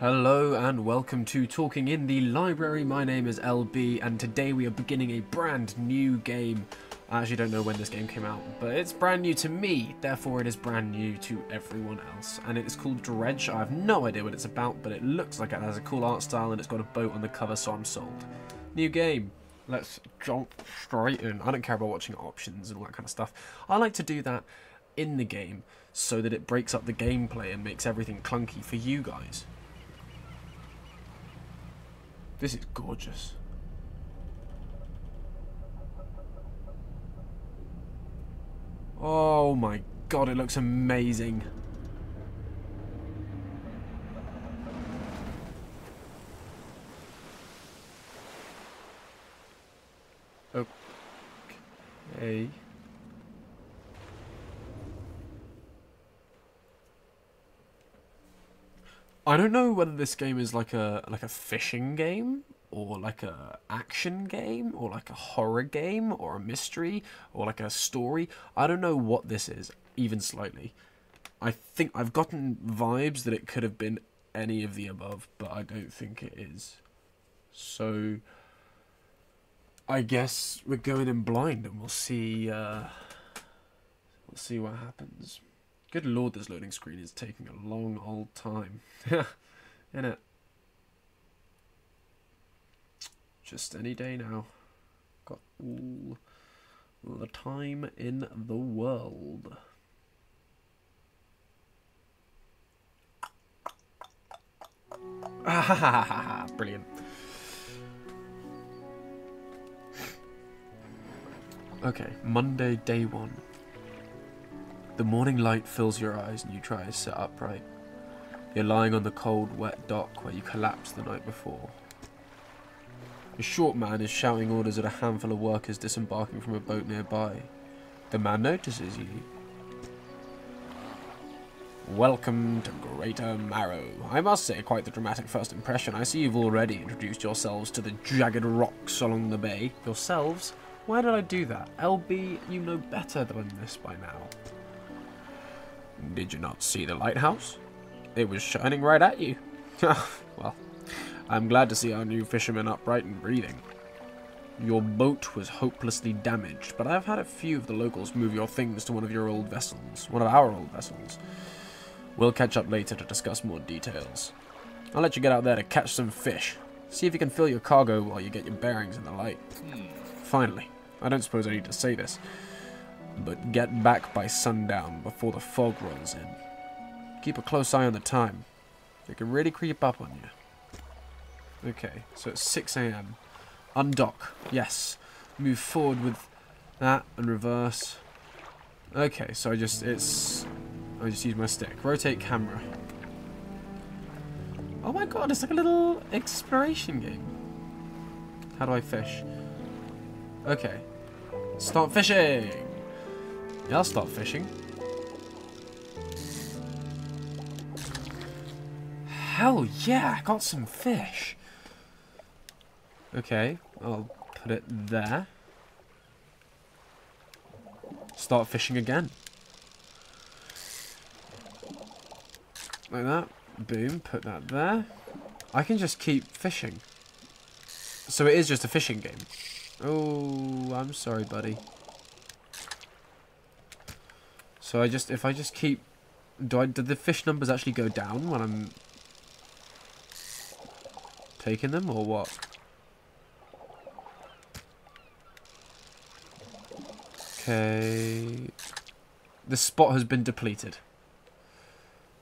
Hello and welcome to Talking in the Library. My name is LB and today we are beginning a brand new game. I actually don't know when this game came out, but it's brand new to me, therefore it is brand new to everyone else. And it is called Dredge. I have no idea what it's about, but it looks like it has a cool art style and it's got a boat on the cover, so I'm sold. New game. Let's jump straight in. I don't care about watching options and all that kind of stuff. I like to do that in the game so that it breaks up the gameplay and makes everything clunky for you guys. This is gorgeous. Oh my god, it looks amazing. Okay. I don't know whether this game is like a like a fishing game or like a action game or like a horror game or a mystery or like a story. I don't know what this is even slightly. I think I've gotten vibes that it could have been any of the above, but I don't think it is. So I guess we're going in blind and we'll see uh we'll see what happens. Good lord, this loading screen is taking a long old time. In it. Just any day now. Got all the time in the world. Brilliant. Okay, Monday, day one. The morning light fills your eyes and you try to sit upright. You're lying on the cold, wet dock where you collapsed the night before. A short man is shouting orders at a handful of workers disembarking from a boat nearby. The man notices you. Welcome to Greater Marrow. I must say, quite the dramatic first impression. I see you've already introduced yourselves to the jagged rocks along the bay. Yourselves? Why did I do that? LB, you know better than this by now. Did you not see the lighthouse? It was shining right at you. well, I'm glad to see our new fisherman upright and breathing. Your boat was hopelessly damaged, but I've had a few of the locals move your things to one of your old vessels, one of our old vessels. We'll catch up later to discuss more details. I'll let you get out there to catch some fish. See if you can fill your cargo while you get your bearings in the light. Hmm. Finally, I don't suppose I need to say this, but get back by sundown before the fog rolls in. Keep a close eye on the time. It can really creep up on you. Okay, so it's 6 a.m. Undock. Yes. Move forward with that and reverse. Okay, so I just, it's, I just use my stick. Rotate camera. Oh my god, it's like a little exploration game. How do I fish? Okay. Start fishing! I'll start fishing. Hell yeah, I got some fish. Okay, I'll put it there. Start fishing again. Like that. Boom, put that there. I can just keep fishing. So it is just a fishing game. Oh, I'm sorry, buddy. So I just, if I just keep, do I, do the fish numbers actually go down when I'm taking them or what? Okay. The spot has been depleted.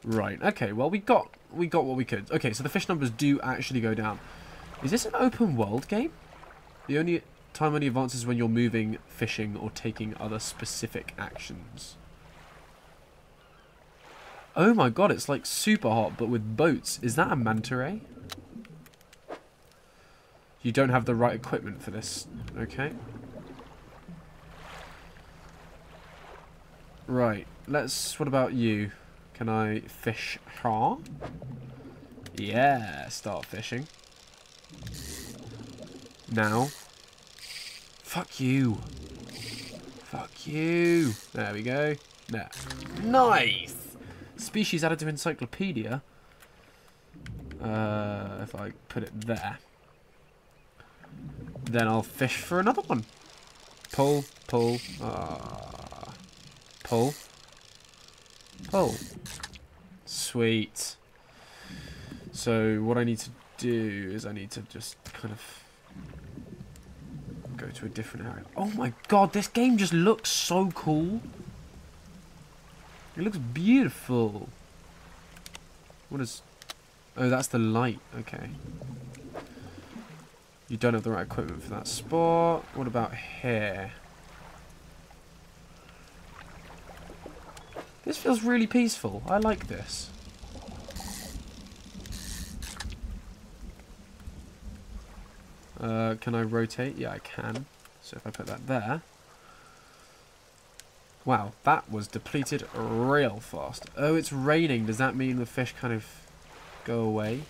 Right, okay, well we got we got what we could. Okay, so the fish numbers do actually go down. Is this an open world game? The only time only advances when you're moving, fishing, or taking other specific actions. Oh my god, it's like super hot, but with boats. Is that a manta ray? You don't have the right equipment for this. Okay. Right, let's... What about you? Can I fish her? Yeah, start fishing. Now. Fuck you. Fuck you. There we go. There. Nice! Species added to encyclopedia. Uh, if I put it there. Then I'll fish for another one. Pull, pull, uh, pull, pull. Sweet. So what I need to do is I need to just kind of go to a different area. Oh my god, this game just looks so cool. It looks beautiful. What is... Oh, that's the light. Okay. You don't have the right equipment for that spot. What about here? This feels really peaceful. I like this. Uh, can I rotate? Yeah, I can. So if I put that there. Wow, that was depleted real fast. Oh, it's raining. Does that mean the fish kind of go away?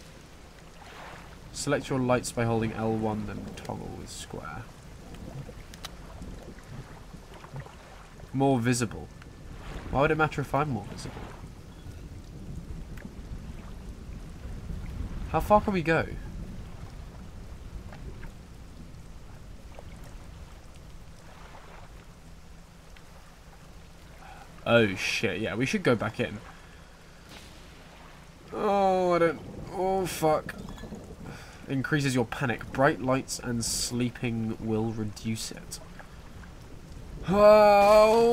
Select your lights by holding L1, then toggle with square. More visible. Why would it matter if I'm more visible? How far can we go? Oh shit, yeah, we should go back in. Oh, I don't... Oh, fuck. Increases your panic. Bright lights and sleeping will reduce it. Oh,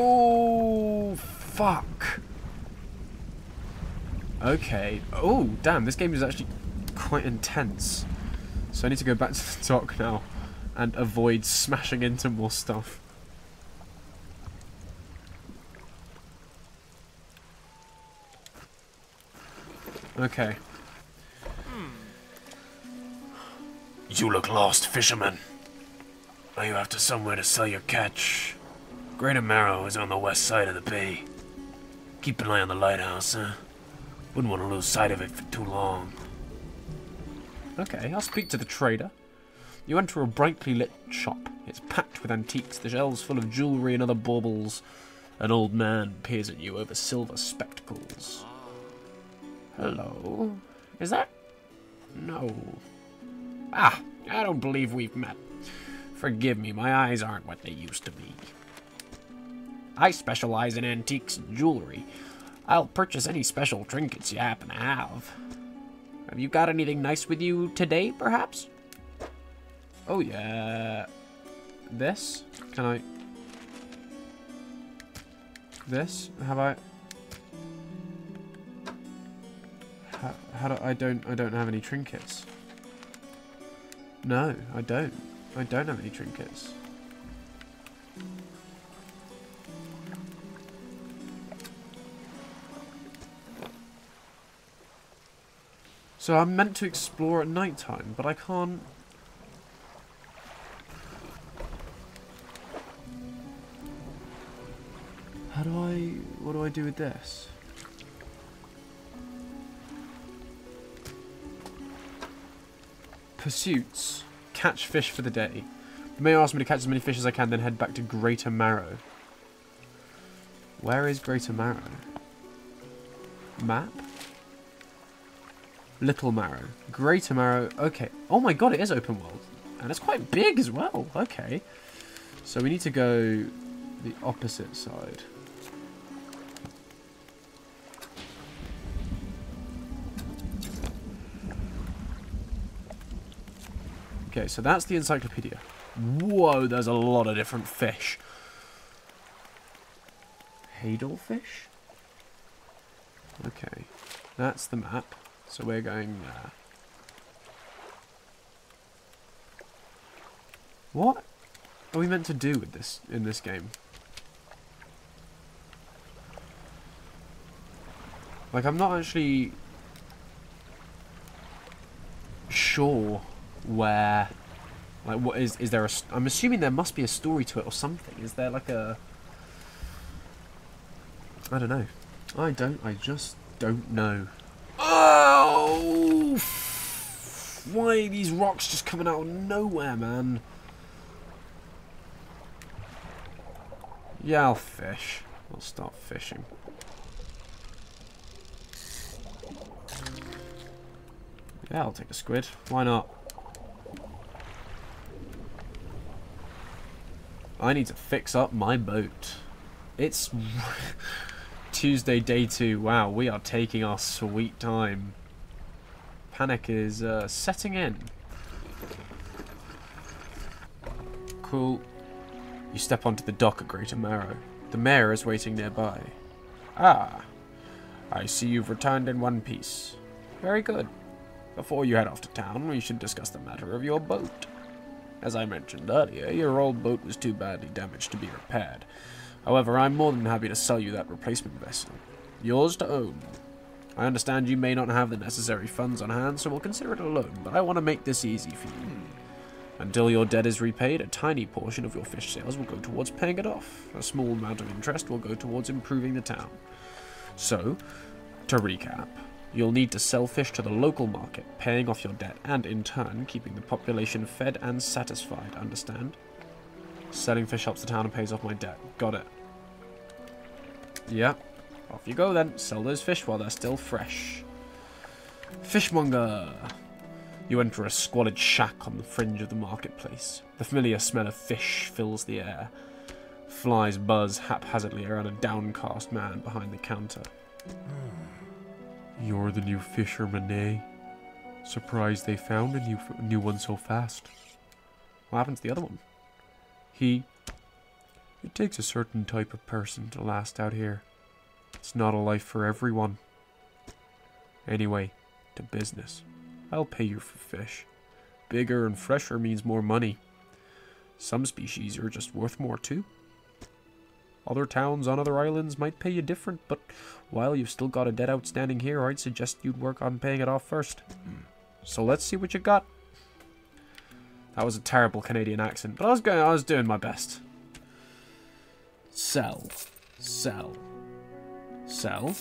fuck. Okay. Oh, damn, this game is actually quite intense. So I need to go back to the dock now and avoid smashing into more stuff. Okay. Hmm. You look lost, fisherman. Are you after somewhere to sell your catch? Greater Marrow is on the west side of the bay. Keep an eye on the lighthouse, huh? Wouldn't want to lose sight of it for too long. Okay, I'll speak to the trader. You enter a brightly lit shop. It's packed with antiques, the shelves full of jewellery and other baubles. An old man peers at you over silver spectacles. Hello? Is that... No. Ah, I don't believe we've met. Forgive me, my eyes aren't what they used to be. I specialize in antiques and jewelry. I'll purchase any special trinkets you happen to have. Have you got anything nice with you today, perhaps? Oh, yeah. This? Can I... This? Have I... How, do I don't I don't have any trinkets. No, I don't. I don't have any trinkets. So I'm meant to explore at night time, but I can't... How do I... What do I do with this? Pursuits. Catch fish for the day. The mayor asked me to catch as many fish as I can, then head back to Greater Marrow. Where is Greater Marrow? Map? Little Marrow. Greater Marrow. Okay. Oh my god, it is open world. And it's quite big as well. Okay. So we need to go the opposite side. Okay, so that's the encyclopedia. Whoa, there's a lot of different fish. Hadelfish? Okay, that's the map. So we're going there. What are we meant to do with this in this game? Like, I'm not actually sure where like what is is there a I'm assuming there must be a story to it or something. Is there like a I don't know. I don't I just don't know. Oh why these rocks just coming out of nowhere man? Yeah I'll fish. I'll start fishing. Yeah, I'll take a squid. Why not? I need to fix up my boat. It's Tuesday, day two. Wow, we are taking our sweet time. Panic is uh, setting in. Cool. You step onto the dock at Greater Marrow. The mayor is waiting nearby. Ah, I see you've returned in one piece. Very good. Before you head off to town, we should discuss the matter of your boat. As I mentioned earlier, your old boat was too badly damaged to be repaired. However, I'm more than happy to sell you that replacement vessel. Yours to own. I understand you may not have the necessary funds on hand, so we'll consider it a loan, but I want to make this easy for you. Until your debt is repaid, a tiny portion of your fish sales will go towards paying it off. A small amount of interest will go towards improving the town. So, to recap, you'll need to sell fish to the local market, paying off your debt, and in turn, keeping the population fed and satisfied, understand? Selling fish helps the town and pays off my debt. Got it. Yep. Off you go then. Sell those fish while they're still fresh. Fishmonger. You enter a squalid shack on the fringe of the marketplace. The familiar smell of fish fills the air. Flies buzz haphazardly around a downcast man behind the counter. Hmm. You're the new fisherman, eh? Surprised they found a new, new one so fast. What happened to the other one? He... It takes a certain type of person to last out here. It's not a life for everyone. Anyway, to business. I'll pay you for fish. Bigger and fresher means more money. Some species are just worth more too. Other towns on other islands might pay you different, but while you've still got a debt outstanding here, I'd suggest you'd work on paying it off first. Hmm. So let's see what you got. That was a terrible Canadian accent, but I was going I was doing my best. Sell. Sell. Sell.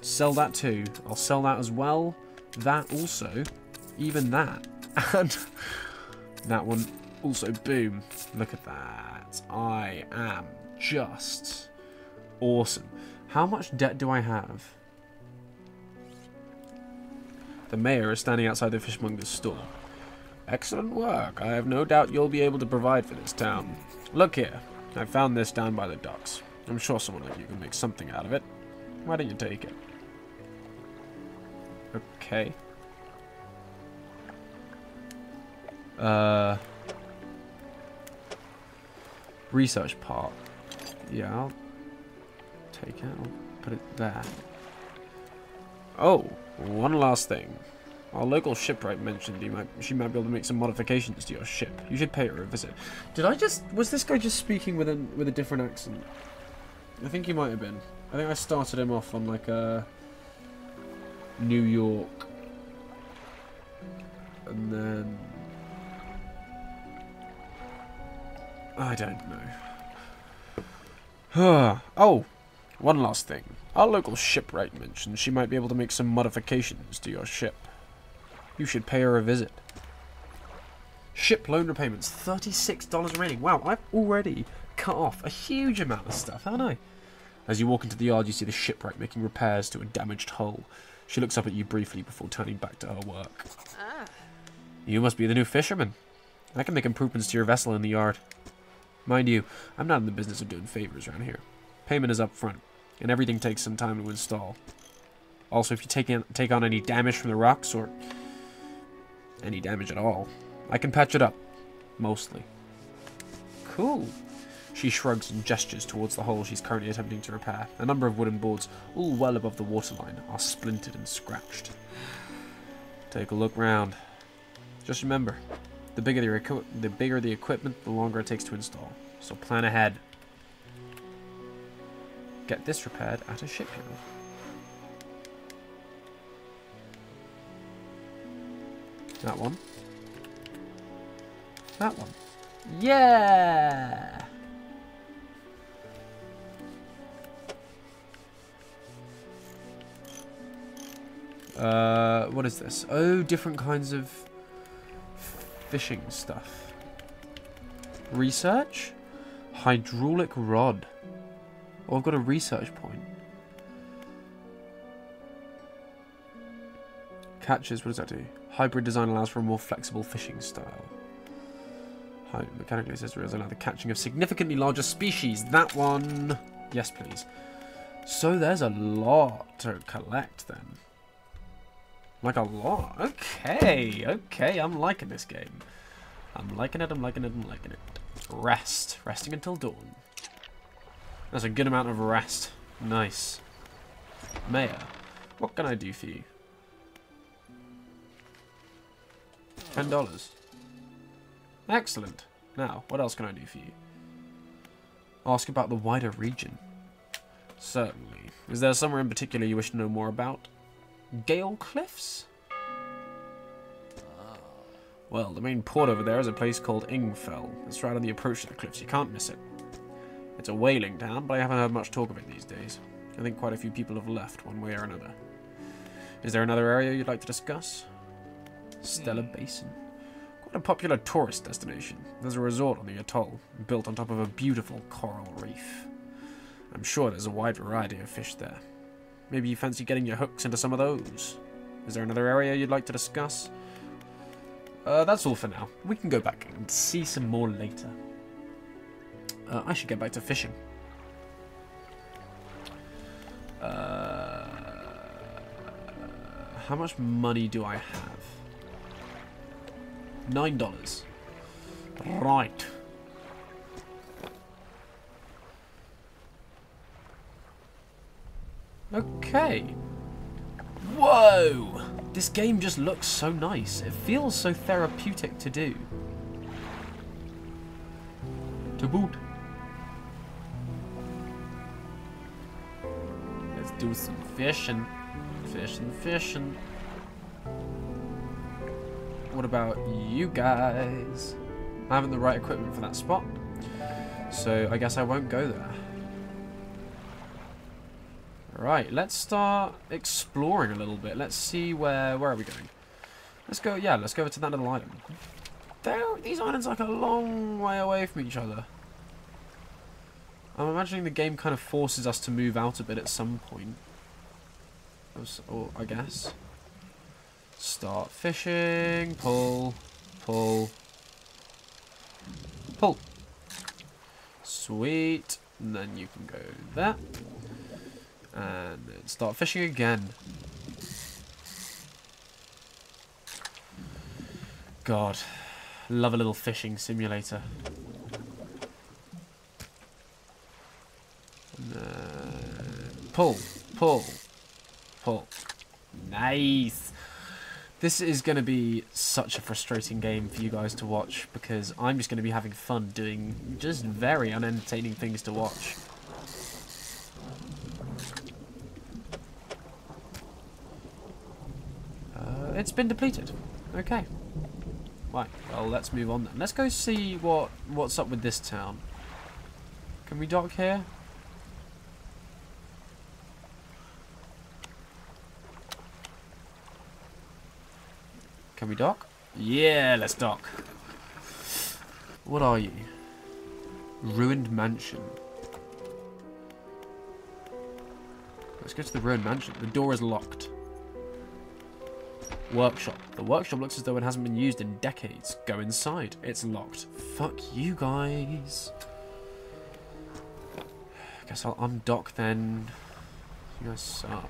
Sell that too. I'll sell that as well. That also. Even that. And that one also. Boom. Look at that. I am just awesome. How much debt do I have? The mayor is standing outside the fishmonger's store. Excellent work. I have no doubt you'll be able to provide for this town. Look here. I found this down by the docks. I'm sure someone like you can make something out of it. Why don't you take it? Okay. Uh... Research part. Yeah, I'll take it. I'll put it there. Oh, one last thing. Our local shipwright mentioned you might, she might be able to make some modifications to your ship. You should pay her a visit. Did I just... Was this guy just speaking with a, with a different accent? I think he might have been. I think I started him off on like a... New York. And then... I don't know. oh, one last thing. Our local shipwright mentioned she might be able to make some modifications to your ship. You should pay her a visit. Ship loan repayments, $36 remaining. Wow, I've already cut off a huge amount of stuff, haven't I? As you walk into the yard, you see the shipwright making repairs to a damaged hull. She looks up at you briefly before turning back to her work. Ah. You must be the new fisherman. I can make improvements to your vessel in the yard. Mind you, I'm not in the business of doing favors around here. Payment is up front, and everything takes some time to install. Also, if you take, in, take on any damage from the rocks, or any damage at all, I can patch it up. Mostly. Cool. She shrugs and gestures towards the hole she's currently attempting to repair. A number of wooden boards, all well above the waterline, are splintered and scratched. Take a look round. Just remember, the bigger the, the bigger the equipment, the longer it takes to install. So plan ahead. Get this repaired at a shipyard. That one. That one. Yeah! Uh, what is this? Oh, different kinds of fishing stuff. Research? Hydraulic rod. Oh, I've got a research point. Catches, what does that do? Hybrid design allows for a more flexible fishing style. Hi, mechanically to allow the catching of significantly larger species. That one. Yes, please. So there's a lot to collect then. Like a lot. Okay, okay, I'm liking this game. I'm liking it, I'm liking it, I'm liking it. Rest. Resting until dawn. That's a good amount of rest. Nice. Mayor, what can I do for you? Ten dollars. Excellent. Now, what else can I do for you? Ask about the wider region. Certainly. Is there somewhere in particular you wish to know more about? Gale Cliffs? Ah. Well, the main port over there is a place called Ingfell. It's right on the approach to the cliffs. You can't miss it. It's a whaling town, but I haven't heard much talk of it these days. I think quite a few people have left, one way or another. Is there another area you'd like to discuss? Stellar hmm. Basin. Quite a popular tourist destination. There's a resort on the atoll, built on top of a beautiful coral reef. I'm sure there's a wide variety of fish there. Maybe you fancy getting your hooks into some of those. Is there another area you'd like to discuss? Uh, that's all for now. We can go back and see some more later. Uh, I should get back to fishing. Uh, how much money do I have? Nine dollars. Right. Okay. Whoa! This game just looks so nice. It feels so therapeutic to do. To boot. Let's do some fishing. Fishing, fishing. What about you guys? I haven't the right equipment for that spot. So I guess I won't go there. Right, let's start exploring a little bit. Let's see where where are we going. Let's go. Yeah, let's go over to that little island. There, these islands are like a long way away from each other. I'm imagining the game kind of forces us to move out a bit at some point. Or I guess. Start fishing. Pull. Pull. Pull. Sweet. And then you can go there. And start fishing again. God. Love a little fishing simulator. Uh, pull, pull, pull. Nice. This is going to be such a frustrating game for you guys to watch because I'm just going to be having fun doing just very unentertaining things to watch. Uh, it's been depleted. Okay. Right, well, let's move on then. Let's go see what what's up with this town. Can we dock here? Can we dock? Yeah, let's dock. What are you? Ruined mansion. Let's go to the ruined mansion. The door is locked. Workshop. The workshop looks as though it hasn't been used in decades. Go inside. It's locked. Fuck you guys. Guess I'll undock then. You guys suck.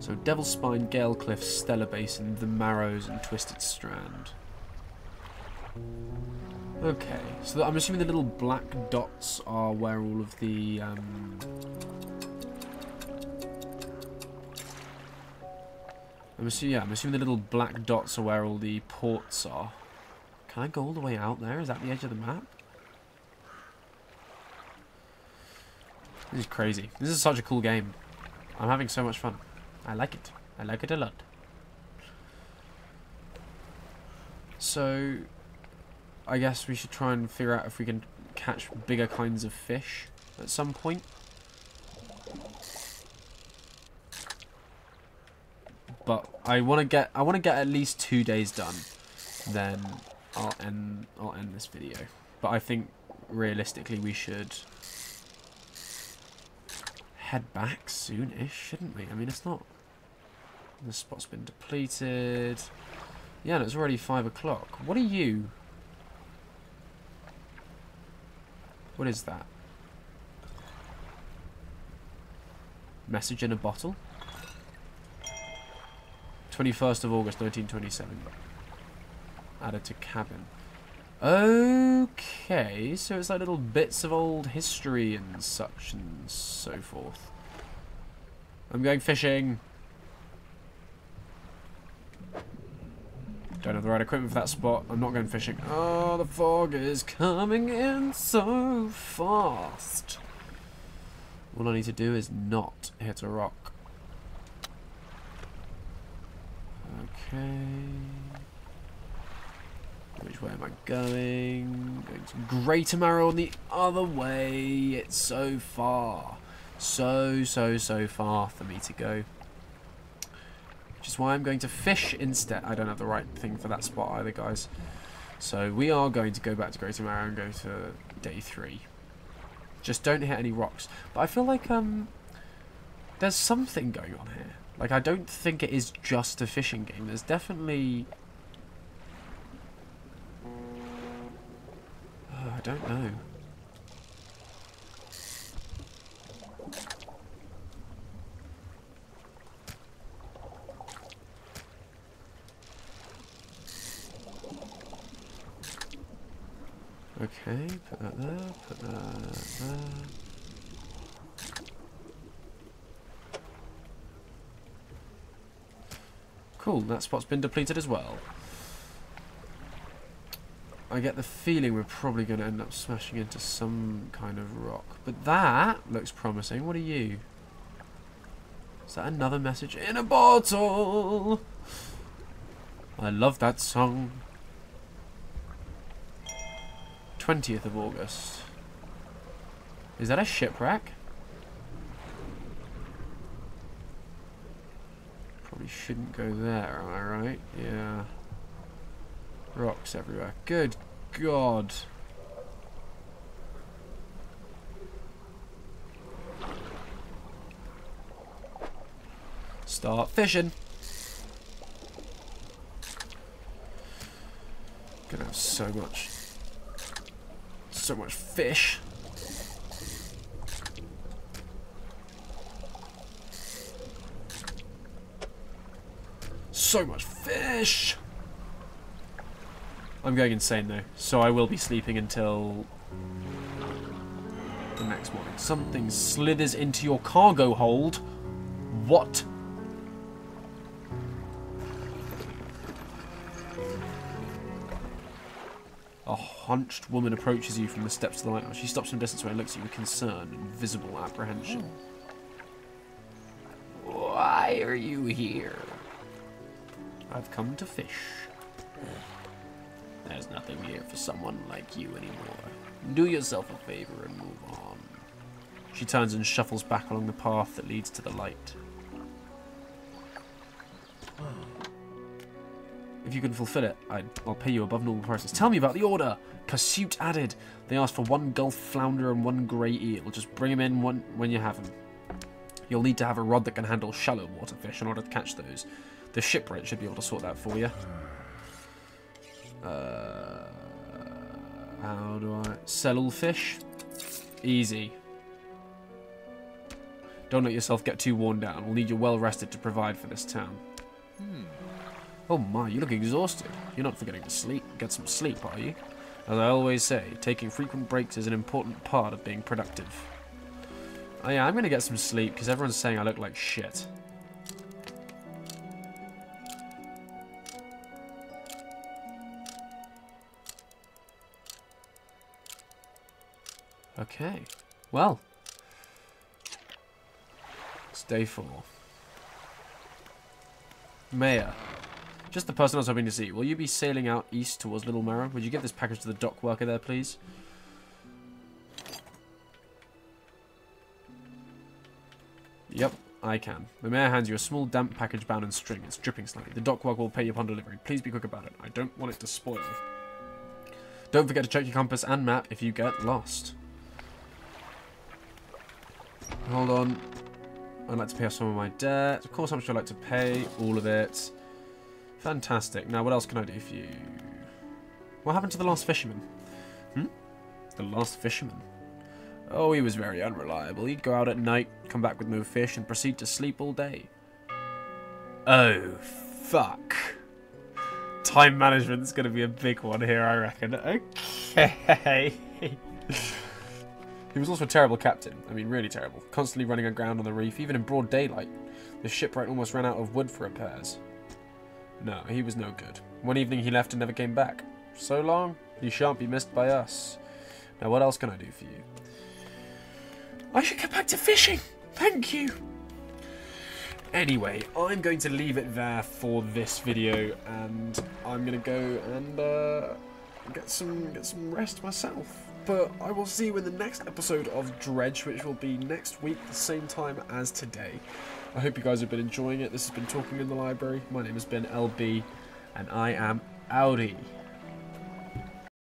So Devil's Spine, Gale Cliff, Stellar Basin, The Marrows, and Twisted Strand. Okay, so I'm assuming the little black dots are where all of the... Um, I'm assuming, yeah, I'm assuming the little black dots are where all the ports are. Can I go all the way out there? Is that the edge of the map? This is crazy. This is such a cool game. I'm having so much fun. I like it. I like it a lot. So, I guess we should try and figure out if we can catch bigger kinds of fish at some point. But I want to get I want to get at least two days done. Then I'll end I'll end this video. But I think realistically we should head back soon-ish, shouldn't we? I mean, it's not... The spot's been depleted. Yeah, and it's already 5 o'clock. What are you? What is that? Message in a bottle? 21st of August 1927. Added to cabin. Okay, so it's like little bits of old history and such and so forth. I'm going fishing. Don't have the right equipment for that spot. I'm not going fishing. Oh, the fog is coming in so fast. All I need to do is not hit a rock. Okay. Which way am I going? Going to Greater Marrow on the other way. It's so far. So, so, so far for me to go. Which is why I'm going to fish instead. I don't have the right thing for that spot either, guys. So we are going to go back to Greater Marrow and go to day three. Just don't hit any rocks. But I feel like um, there's something going on here. Like, I don't think it is just a fishing game. There's definitely... Oh, I don't know. Okay, put that there, put that there. Cool, that spot's been depleted as well. I get the feeling we're probably going to end up smashing into some kind of rock. But that looks promising. What are you? Is that another message in a bottle? I love that song. 20th of August. Is that a shipwreck? Probably shouldn't go there, am I right? Yeah. Rocks everywhere. Good God. Start fishing. Gonna have so much so much fish. So much fish! I'm going insane though, so I will be sleeping until the next morning. Something slithers into your cargo hold. What? Hunched woman approaches you from the steps of the lighthouse. She stops from distance away and looks at you with concern and visible apprehension. Why are you here? I've come to fish. There's nothing here for someone like you anymore. Do yourself a favor and move on. She turns and shuffles back along the path that leads to the light. Hmm. If you can fulfill it, i will pay you above normal prices. Tell me about the order. Pursuit added. They asked for one gulf flounder and one grey eel. Just bring them in one, when you have them. You'll need to have a rod that can handle shallow water fish in order to catch those. The shipwright should be able to sort that for you. Uh, how do I... Sell all fish? Easy. Don't let yourself get too worn down. We'll need you well rested to provide for this town. Hmm. Oh my, you look exhausted. You're not forgetting to sleep. Get some sleep, are you? As I always say, taking frequent breaks is an important part of being productive. Oh yeah, I'm gonna get some sleep because everyone's saying I look like shit. Okay. Well. It's day four. Mayor. Just the person I was hoping to see. Will you be sailing out east towards Little Marrow? Would you give this package to the dock worker there, please? Yep, I can. The mayor hands you a small damp package bound in string. It's dripping slightly. The dock worker will pay you upon delivery. Please be quick about it. I don't want it to spoil. Don't forget to check your compass and map if you get lost. Hold on. I'd like to pay off some of my debt. Of course, how much I'd like to pay. All of it. Fantastic. Now, what else can I do for you? What happened to the last fisherman? Hmm? The last fisherman? Oh, he was very unreliable. He'd go out at night, come back with no fish, and proceed to sleep all day. Oh, fuck. Time management's going to be a big one here, I reckon. Okay. he was also a terrible captain. I mean, really terrible. Constantly running aground on the reef, even in broad daylight. The shipwright almost ran out of wood for repairs. No, he was no good. One evening he left and never came back. So long, you shan't be missed by us. Now, what else can I do for you? I should get back to fishing. Thank you. Anyway, I'm going to leave it there for this video, and I'm gonna go and uh, get some get some rest myself. But I will see you in the next episode of Dredge, which will be next week, the same time as today. I hope you guys have been enjoying it. This has been Talking in the Library. My name has been LB, and I am Audi.